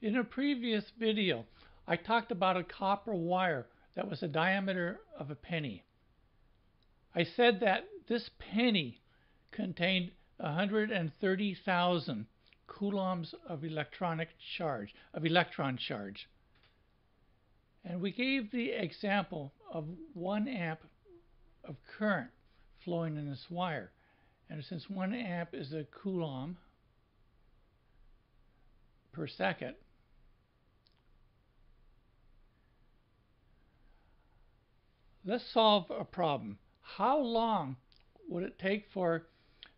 In a previous video, I talked about a copper wire that was the diameter of a penny. I said that this penny contained 130,000 coulombs of electronic charge, of electron charge. And we gave the example of 1 amp of current flowing in this wire. And since 1 amp is a coulomb per second, let's solve a problem. How long would it take for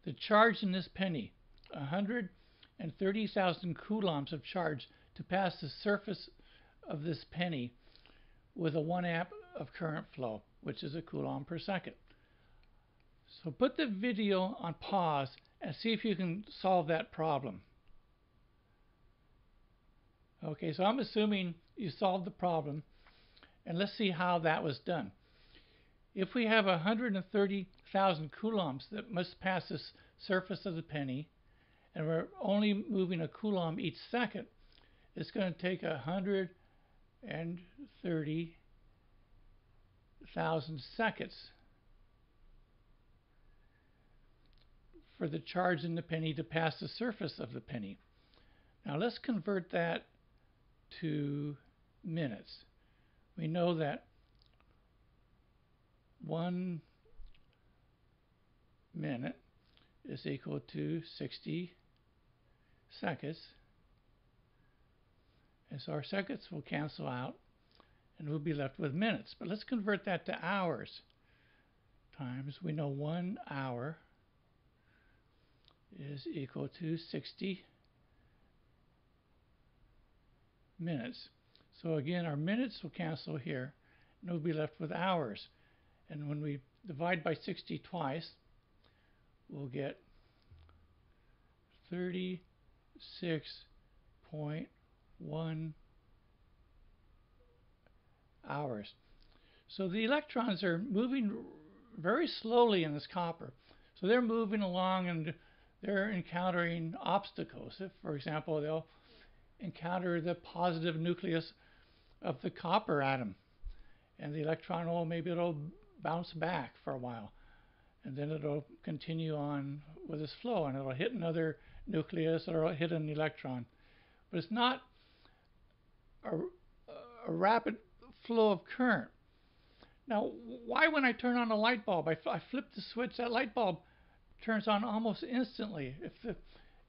the charge in this penny, 130,000 coulombs of charge, to pass the surface of this penny with a 1 amp of current flow, which is a coulomb per second. So put the video on pause and see if you can solve that problem. Okay, so I'm assuming you solved the problem, and let's see how that was done. If we have 130,000 coulombs that must pass the surface of the penny, and we're only moving a coulomb each second, it's going to take 130,000 seconds for the charge in the penny to pass the surface of the penny. Now let's convert that to minutes. We know that one minute is equal to 60 seconds. And so our seconds will cancel out and we'll be left with minutes. But let's convert that to hours. Times, we know one hour is equal to 60 minutes. So again, our minutes will cancel here and we'll be left with hours. And when we divide by 60 twice, we'll get 36.1 hours. So the electrons are moving very slowly in this copper. So they're moving along and they're encountering obstacles. If, for example, they'll encounter the positive nucleus of the copper atom, and the electron will maybe it'll bounce back for a while. And then it'll continue on with its flow and it'll hit another nucleus or it'll hit an electron. But it's not a, a rapid flow of current. Now, why when I turn on a light bulb, I, I flip the switch, that light bulb turns on almost instantly. If the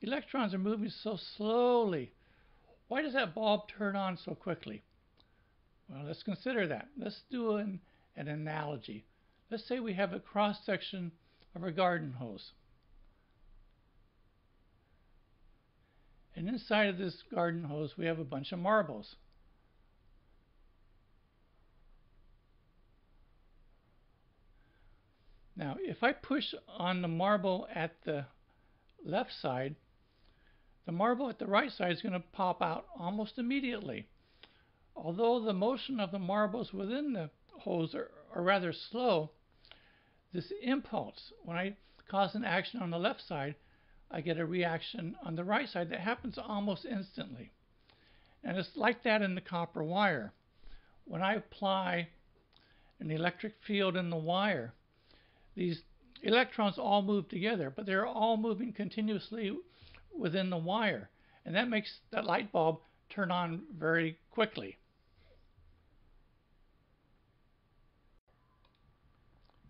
electrons are moving so slowly, why does that bulb turn on so quickly? Well, let's consider that. Let's do an an analogy. Let's say we have a cross section of a garden hose. And inside of this garden hose, we have a bunch of marbles. Now, if I push on the marble at the left side, the marble at the right side is going to pop out almost immediately. Although the motion of the marbles within the hose are, are rather slow, this impulse, when I cause an action on the left side, I get a reaction on the right side that happens almost instantly. And it's like that in the copper wire. When I apply an electric field in the wire, these electrons all move together, but they're all moving continuously within the wire. And that makes that light bulb turn on very quickly.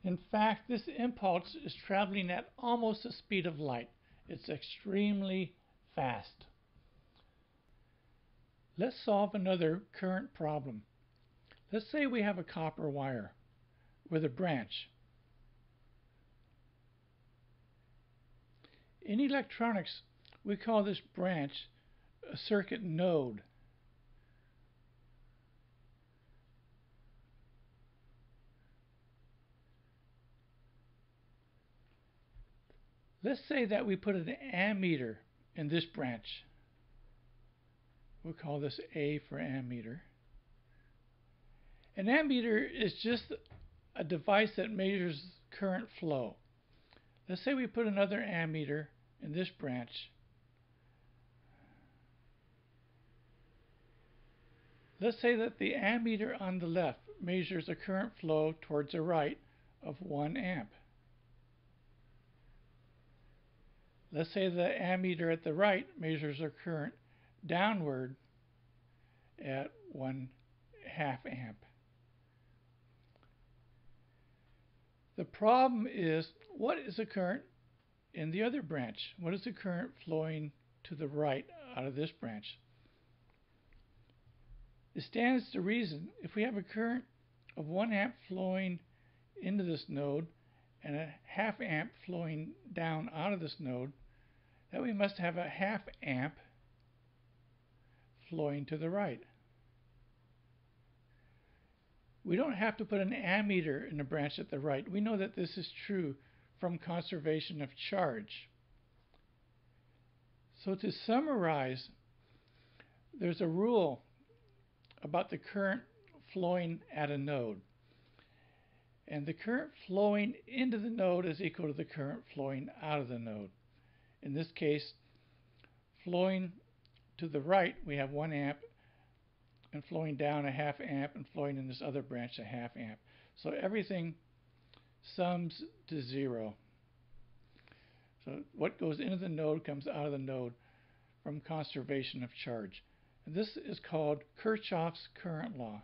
In fact, this impulse is traveling at almost the speed of light. It's extremely fast. Let's solve another current problem. Let's say we have a copper wire with a branch. In electronics, we call this branch a circuit node. Let's say that we put an ammeter in this branch. We'll call this A for ammeter. An ammeter is just a device that measures current flow. Let's say we put another ammeter in this branch. Let's say that the ammeter on the left measures a current flow towards the right of 1 amp. Let's say the ammeter at the right measures a current downward at 1 half amp. The problem is, what is the current in the other branch? What is the current flowing to the right out of this branch? It stands to reason if we have a current of 1 amp flowing into this node and a half amp flowing down out of this node, that we must have a half amp flowing to the right. We don't have to put an ammeter in the branch at the right. We know that this is true from conservation of charge. So to summarize, there's a rule about the current flowing at a node. And the current flowing into the node is equal to the current flowing out of the node. In this case, flowing to the right, we have 1 amp and flowing down a half amp and flowing in this other branch a half amp. So everything sums to zero. So what goes into the node comes out of the node from conservation of charge. And this is called Kirchhoff's current law.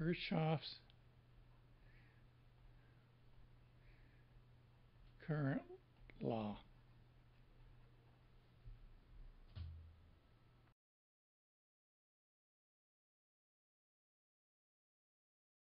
Kirchhoff's current law.